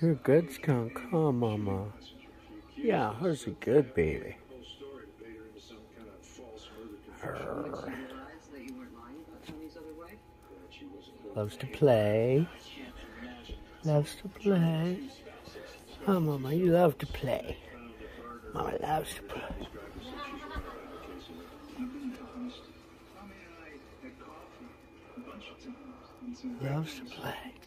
You're a good skunk, huh, Mama? Yeah, who's a good baby? Arr. Loves to play. Loves to play. Oh, Mama, you love to play. Mama loves to play. Loves to play.